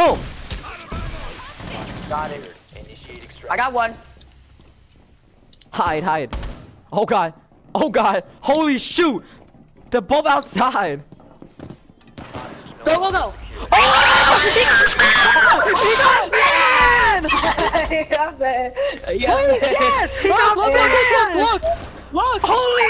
Go! Got it. Initiate extraction. I got one. Hide, hide. Oh god. Oh god. Holy shoot! They're both outside. Go, go, go. Oh! He got man! He got it. You got Yes. He got man! Look! Look! Look! Holy